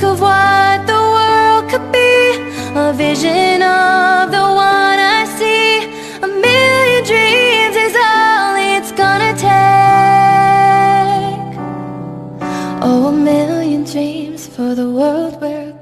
think of what the world could be, a vision of the one I see. A million dreams is all it's gonna take. Oh, a million dreams for the world where